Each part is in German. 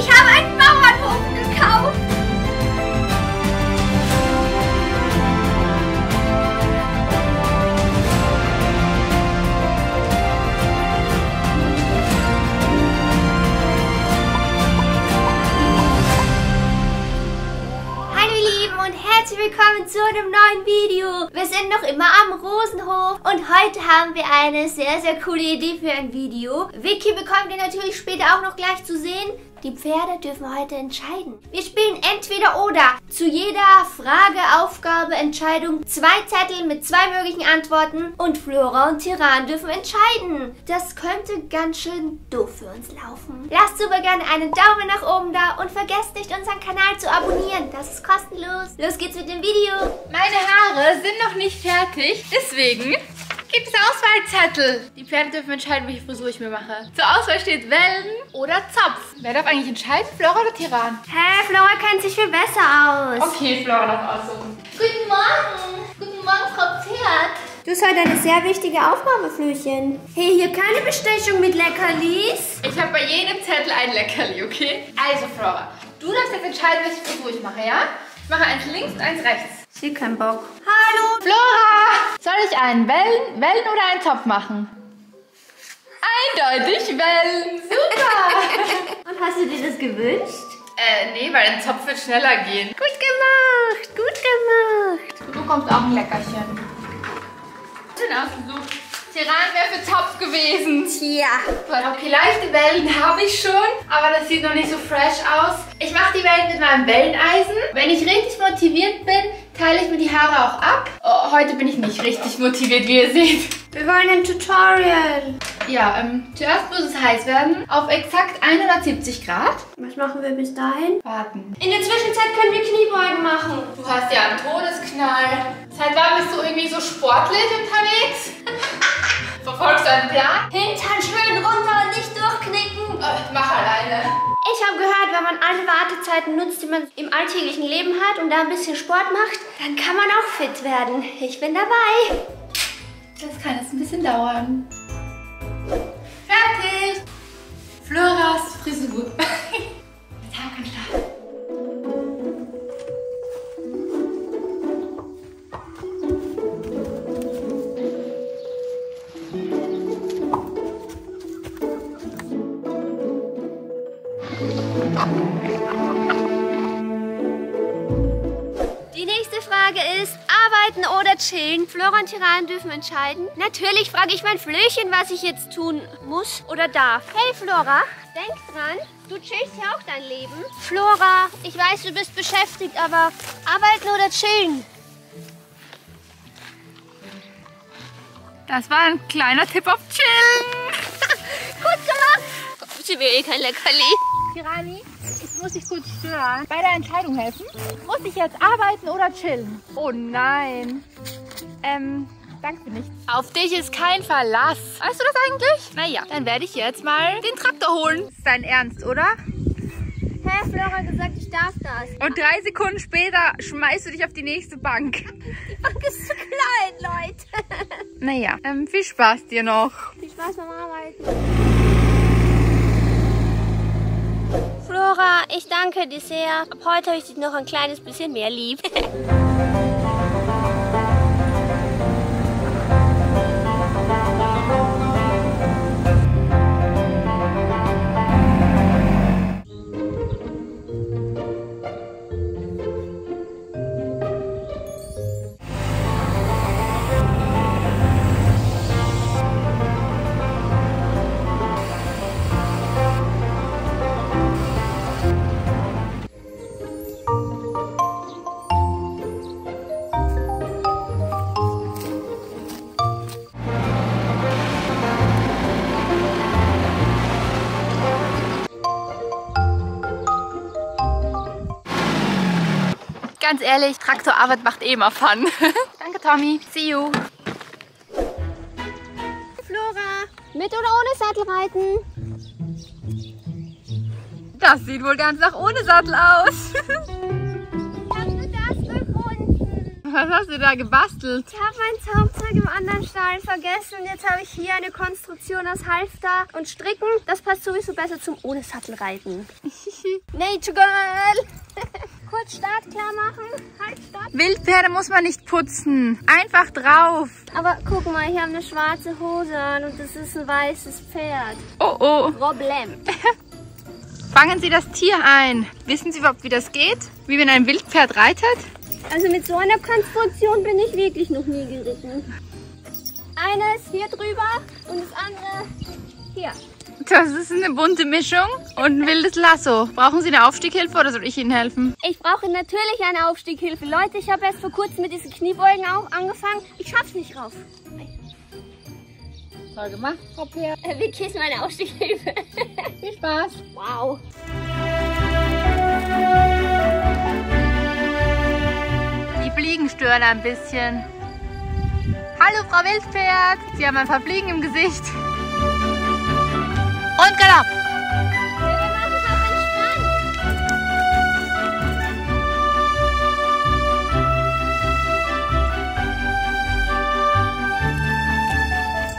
Ich habe einen Bauernhof gekauft. Hallo ihr Lieben und herzlich willkommen zu einem neuen Video. Wir sind noch immer am Rosenhof und heute haben wir eine sehr, sehr coole Idee für ein Video. Vicky bekommt ihr natürlich später auch noch gleich zu sehen. Die Pferde dürfen heute entscheiden. Wir spielen entweder oder. Zu jeder Frage, Aufgabe, Entscheidung zwei Zettel mit zwei möglichen Antworten und Flora und Tyran dürfen entscheiden. Das könnte ganz schön doof für uns laufen. Lasst super gerne einen Daumen nach oben da und vergesst nicht unseren Kanal zu abonnieren. Das ist kostenlos. Los geht's mit dem Video. Meine Haare sind noch nicht fertig, deswegen gibt es Auswahlzettel. Die Pferde dürfen entscheiden, welche Frisur ich mir mache. Zur Auswahl steht Wellen oder Zopf. Wer darf eigentlich entscheiden, Flora oder Tiran? Hä, Flora kennt sich viel besser aus. Okay, Flora darf aussuchen. Guten Morgen. Guten Morgen, Frau Pferd. Du hast heute eine sehr wichtige Aufgabe, Flöchen. Hey, hier keine Bestechung mit Leckerlis. Ich habe bei jedem Zettel ein Leckerli, okay? Also, Flora, du darfst jetzt entscheiden, welche Frisur ich mache, ja? Ich mache eins links und eins rechts. Ich sehe keinen Bock. Hallo. Flora! Soll ich einen Wellen, Wellen oder einen Zopf machen? Eindeutig Wellen. Super! Und hast du dir das gewünscht? äh, nee, weil ein Zopf wird schneller gehen. Gut gemacht, gut gemacht. Du bekommst auch ein Leckerchen. Schön ausgesucht. Tiran wäre für Zopf gewesen. Tja. Okay, leichte Wellen habe ich schon, aber das sieht noch nicht so fresh aus. Ich mache die Wellen mit meinem Welleneisen. Wenn ich richtig motiviert bin, teile ich mir die Haare auch ab. Oh, heute bin ich nicht richtig motiviert, wie ihr seht. Wir wollen ein Tutorial. Ja, ähm, zuerst muss es heiß werden. Auf exakt 170 Grad. Was machen wir bis dahin? Warten. In der Zwischenzeit können wir Kniebeugen machen. Du hast ja einen Todesknall. Seit wann bist du irgendwie so sportlich unterwegs? Verfolgst du einen Plan? Hintern schön runter und nicht durchknicken. Äh, mach alleine. Ich habe gehört, wenn man alle Wartezeiten nutzt, die man im alltäglichen Leben hat und da ein bisschen Sport macht, dann kann man auch fit werden. Ich bin dabei. Das kann jetzt ein bisschen dauern. Chillen? Flora und Tyran dürfen entscheiden. Natürlich frage ich mein Flöchen, was ich jetzt tun muss oder darf. Hey Flora, denk dran, du chillst ja auch dein Leben. Flora, ich weiß, du bist beschäftigt, aber arbeiten oder chillen? Das war ein kleiner Tipp auf Chillen. Gut gemacht. Sie will eh kein Leckerli. Tirani, muss dich kurz stören. Bei der Entscheidung helfen. Muss ich jetzt arbeiten oder chillen? Oh nein. Ähm, danke nicht. Auf dich ist kein Verlass. Weißt du das eigentlich? Naja, dann werde ich jetzt mal den Traktor holen. Das ist dein Ernst, oder? Hä, Flora hat gesagt, ich darf das. Und drei Sekunden später schmeißt du dich auf die nächste Bank. Die Bank ist zu klein, Leute. Naja, ähm, viel Spaß dir noch. Viel Spaß beim Arbeiten. Flora, ich danke dir sehr. Ab heute habe ich dich noch ein kleines bisschen mehr lieb. Ganz ehrlich, Traktorarbeit macht eh immer Fun. Danke, Tommy. See you. Flora, mit oder ohne Sattelreiten? Das sieht wohl ganz nach ohne Sattel aus. Was hast du da gebastelt? Ich habe mein Zaumzeug im anderen Stall vergessen und jetzt habe ich hier eine Konstruktion aus Halfter und Stricken. Das passt sowieso besser zum ohne Sattelreiten. Nature Girl! Kurz Start klar machen. Halt, stopp. Wildpferde muss man nicht putzen. Einfach drauf. Aber guck mal, ich habe eine schwarze Hose an und das ist ein weißes Pferd. Oh oh. Problem. Fangen Sie das Tier ein. Wissen Sie überhaupt, wie das geht? Wie man ein Wildpferd reitet? Also mit so einer Konstruktion bin ich wirklich noch nie geritten. Eines hier drüber und das andere hier. Das ist eine bunte Mischung und ein wildes Lasso. Brauchen Sie eine Aufstieghilfe oder soll ich Ihnen helfen? Ich brauche natürlich eine Aufstieghilfe. Leute, ich habe erst vor kurzem mit diesen Kniebeugen auch angefangen. Ich schaff's nicht rauf. Toll gemacht, Frau Peer. Äh, Vicky ist meine Aufstieghilfe. Viel Spaß. wow. Die Fliegen stören ein bisschen. Hallo, Frau Wildpferd. Sie haben ein paar Fliegen im Gesicht. Und es auch entspannt.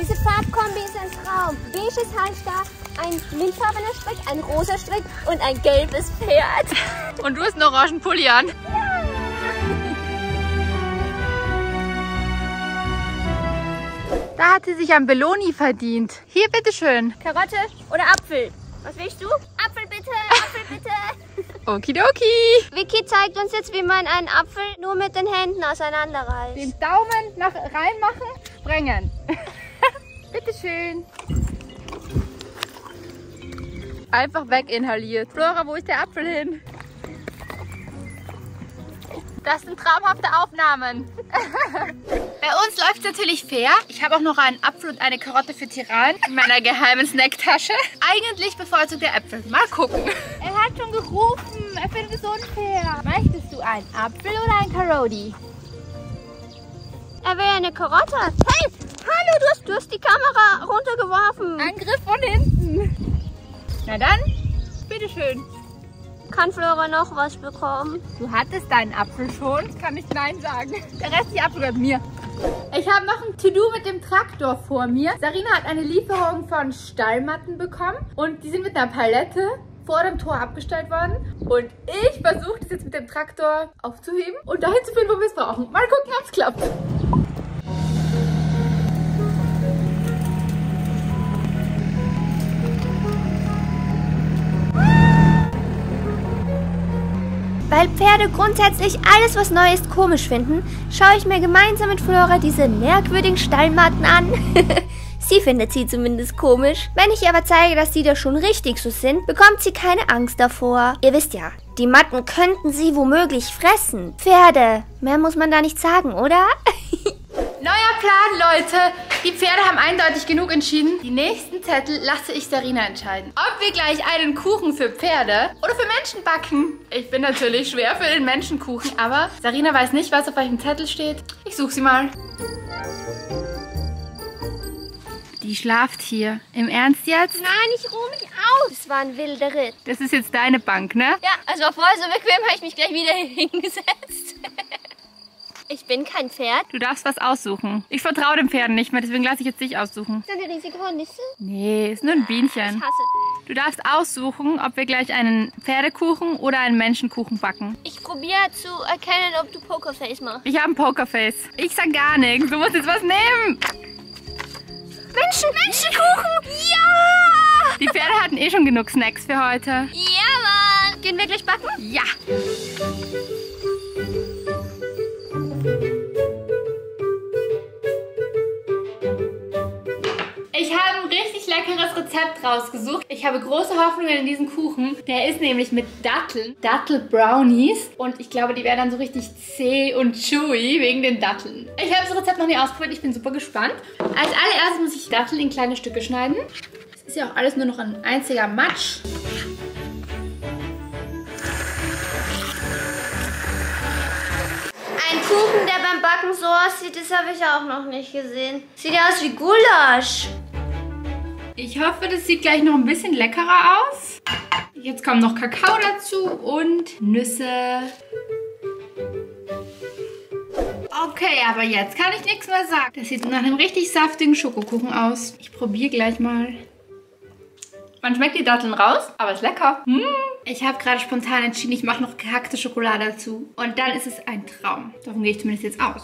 Diese Farbkombi ist ein Traum. Beiges Halfter, ein mintfarbener Strick, ein rosa Strick und ein gelbes Pferd. Und du hast einen orangen Pulli an. Da hat sie sich ein Belloni verdient. Hier, bitteschön. Karotte oder Apfel? Was willst du? Apfel bitte, Apfel bitte. Okidoki. Vicky zeigt uns jetzt, wie man einen Apfel nur mit den Händen auseinanderreißt. Den Daumen nach reinmachen, sprengen. bitteschön. Einfach weginhaliert. Flora, wo ist der Apfel hin? Das sind traumhafte Aufnahmen. Bei uns läuft es natürlich fair. Ich habe auch noch einen Apfel und eine Karotte für Tiran in meiner geheimen Snacktasche. Eigentlich bevorzugt der Äpfel. Mal gucken. Er hat schon gerufen. Er findet es unfair. Möchtest du einen Apfel oder einen Karoti? Er will eine Karotte. Hey, hallo, du hast, du hast die Kamera runtergeworfen. Angriff von hinten. Na dann, bitteschön. Kann Flora noch was bekommen? Du hattest deinen Apfel schon, ich kann nicht Nein sagen. Der Rest der Apfel gehört mir. Ich habe noch ein To-Do mit dem Traktor vor mir. Sarina hat eine Lieferung von Stallmatten bekommen und die sind mit einer Palette vor dem Tor abgestellt worden. Und ich versuche das jetzt mit dem Traktor aufzuheben und dahin zu führen, wo wir es brauchen. Mal gucken, ob es klappt. Weil Pferde grundsätzlich alles, was neu ist, komisch finden, schaue ich mir gemeinsam mit Flora diese merkwürdigen Stallmatten an. sie findet sie zumindest komisch. Wenn ich ihr aber zeige, dass die da schon richtig so sind, bekommt sie keine Angst davor. Ihr wisst ja, die Matten könnten sie womöglich fressen. Pferde, mehr muss man da nicht sagen, oder? Neuer Plan, Leute. Die Pferde haben eindeutig genug entschieden. Die nächsten Zettel lasse ich Sarina entscheiden. Ob wir gleich einen Kuchen für Pferde oder für Menschen backen. Ich bin natürlich schwer für den Menschenkuchen, aber Sarina weiß nicht, was auf welchem Zettel steht. Ich suche sie mal. Die schlaft hier. Im Ernst jetzt? Nein, ich ruhe mich aus. Das war ein wilder Ritt. Das ist jetzt deine Bank, ne? Ja, also war vorher so bequem, habe ich mich gleich wieder hingesetzt. Ich bin kein Pferd. Du darfst was aussuchen. Ich vertraue den Pferden nicht mehr, deswegen lasse ich jetzt dich aussuchen. Ist das eine riesige Hornisse? Nee, ist nur ein Ich Bienchen. hasse dich. Du darfst aussuchen, ob wir gleich einen Pferdekuchen oder einen Menschenkuchen backen. Ich probiere zu erkennen, ob du Pokerface machst. Ich habe ein Pokerface. Ich sag gar nichts. Du musst jetzt was nehmen. Menschen, Menschenkuchen! Ja! Die Pferde hatten eh schon genug Snacks für heute. Ja, Mann! Gehen wir gleich backen? Ja. Rezept rausgesucht. Ich habe große Hoffnungen in diesen Kuchen. Der ist nämlich mit Datteln, Dattel-Brownies. Und ich glaube, die werden dann so richtig zäh und chewy wegen den Datteln. Ich habe das Rezept noch nie ausprobiert. Ich bin super gespannt. Als allererstes muss ich Datteln in kleine Stücke schneiden. Es ist ja auch alles nur noch ein einziger Matsch. Ein Kuchen, der beim Backen so aussieht, das habe ich auch noch nicht gesehen. Sieht ja aus wie Gulasch. Ich hoffe, das sieht gleich noch ein bisschen leckerer aus. Jetzt kommen noch Kakao dazu und Nüsse. Okay, aber jetzt kann ich nichts mehr sagen. Das sieht nach einem richtig saftigen Schokokuchen aus. Ich probiere gleich mal. Man schmeckt die Datteln raus, aber ist lecker. Mmh. Ich habe gerade spontan entschieden, ich mache noch gehackte Schokolade dazu. Und dann ist es ein Traum. Davon gehe ich zumindest jetzt aus.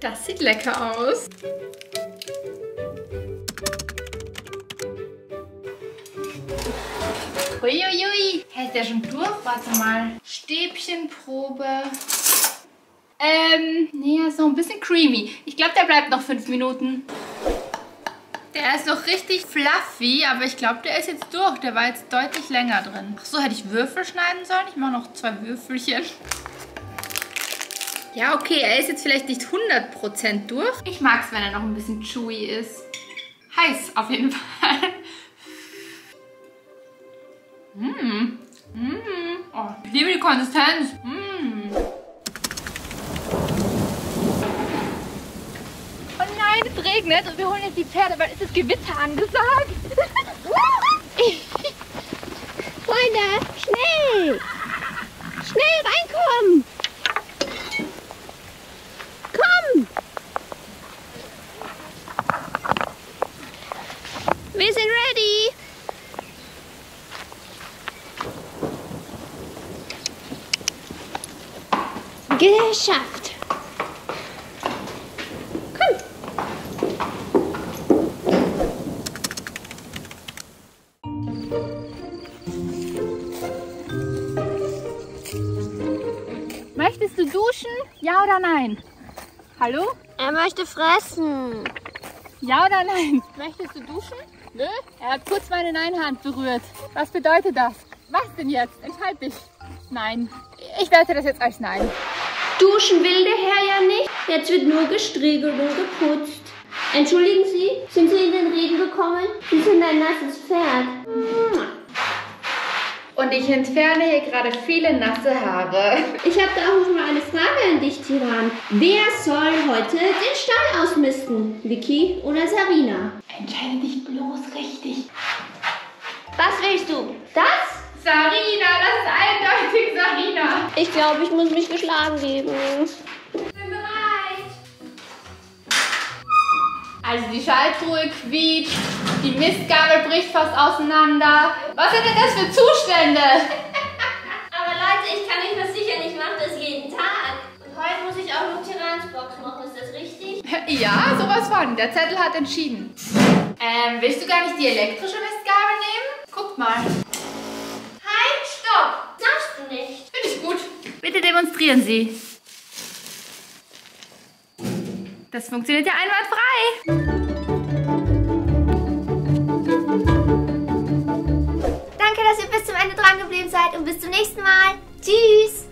Das sieht lecker aus. Uiuiui. Ist der schon durch? Warte mal. Stäbchenprobe. Ähm, nee, so ein bisschen creamy. Ich glaube, der bleibt noch fünf Minuten. Der ist noch richtig fluffy, aber ich glaube, der ist jetzt durch. Der war jetzt deutlich länger drin. Ach so, hätte ich Würfel schneiden sollen? Ich mache noch zwei Würfelchen. Ja, okay, er ist jetzt vielleicht nicht 100% durch. Ich mag es, wenn er noch ein bisschen chewy ist. Heiß auf jeden Fall. Mmh. Mmh. Oh, ich liebe die Konsistenz. Mmh. Oh nein, es regnet und wir holen jetzt die Pferde, weil es ist Gewitter angesagt. Freunde, schnell! Möchtest du duschen? Ja oder nein? Hallo? Er möchte fressen. Ja oder nein? Möchtest du duschen? Nö. Er hat kurz meine Nein-Hand berührt. Was bedeutet das? Was denn jetzt? Entscheid dich. Nein. Ich werte das jetzt als Nein. Duschen will der Herr ja nicht. Jetzt wird nur gestriegelt und geputzt. Entschuldigen Sie, sind Sie in den Regen gekommen? Sie sind ein nasses Pferd. Und ich entferne hier gerade viele nasse Haare. Ich habe da auch noch mal eine Frage an dich, Tiran. Wer soll heute den Stall ausmisten? Vicky oder Sarina? Entscheide dich bloß richtig. Was willst du? Das? Sarina, das ist eindeutig Sarina. Ich glaube, ich muss mich geschlagen geben. Also die Schalttruhe quietscht, die Mistgabel bricht fast auseinander. Was sind denn das für Zustände? Aber Leute, ich kann euch das sicher nicht machen, das jeden Tag. Und heute muss ich auch noch Tirans Box machen, ist das richtig? Ja, sowas von. Der Zettel hat entschieden. Ähm, willst du gar nicht die elektrische Mistgabel nehmen? Guck mal. Halt, stopp! Darfst du nicht. Finde ich gut. Bitte demonstrieren Sie. Das funktioniert ja einwandfrei. Danke, dass ihr bis zum Ende dran geblieben seid und bis zum nächsten Mal. Tschüss!